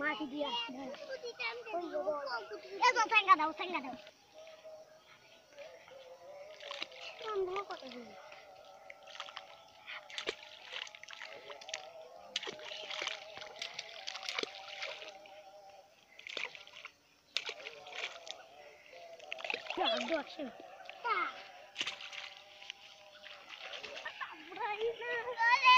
মাটি দিয়া এত ঠেঙ্গা দাও ঠেঙ্গা দাও কত দিন Dua sini. Tak. Tak berani.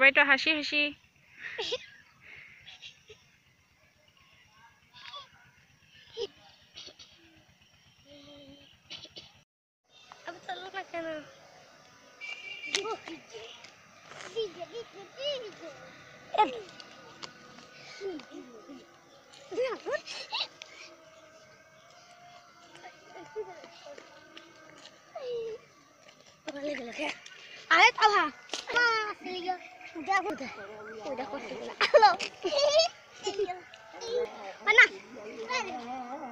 সবাই একটু হাসি হাসি Alet apa? Ah, siliga. udah udah udah kotor halo mana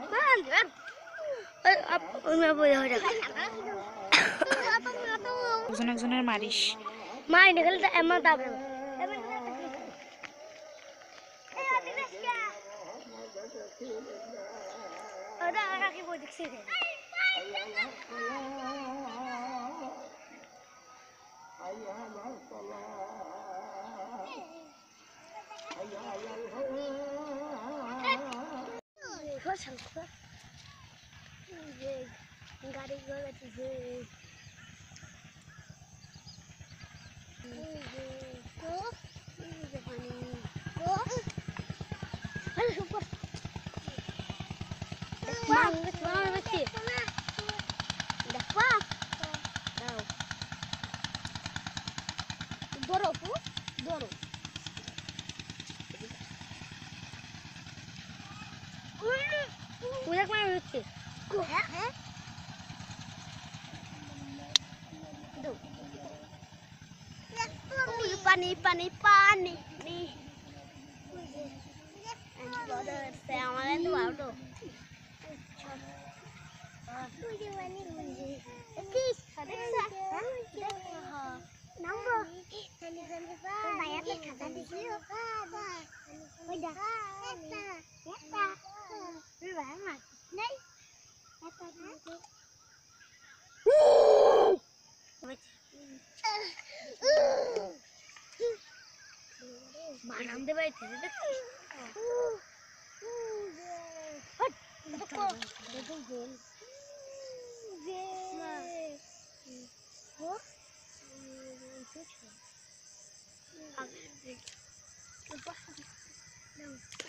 mana eh, ya, kan emang eh, ada anak ibu Shankar যে গাড়ি ঘোড়া যে বরফ বরফ Kuyak kita, lucu? Kuyak? Tuh. Oh, ipan, ipan, ipan, nih, nih. Bayar di kata di sini, Pak. Udah. Ya, vãn rồi Đấy Để tôi đi đi 말안 돼봐야 되는데. 헛! 먹고. 내도 뭘. 네. 뭐? 이거 좋아. 아, 이거 봐. 나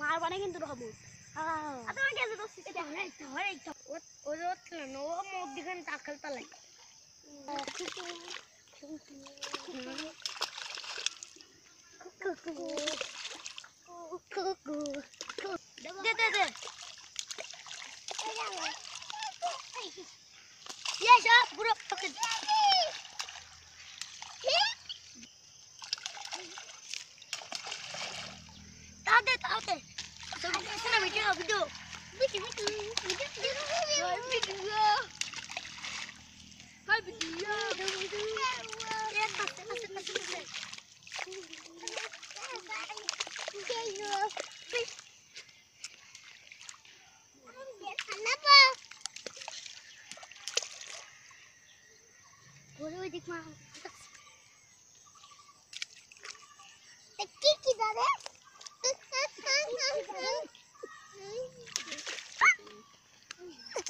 মারবা না কিন্তু রহমত টাকাল পালাই দে দে দে Yes, up, bro. Okay. Kenapa? Boleh dik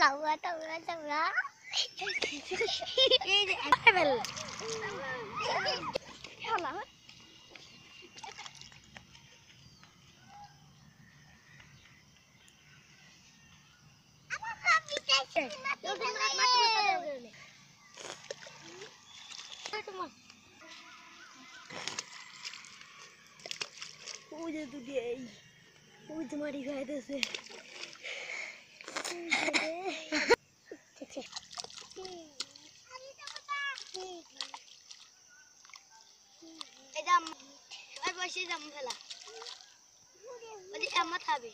salva, salva, salva. Bella. Yalla. Cuida do gay. Cuida, Maria, vai এটা আর বসে জাম ফেলা ওদের এমত হবে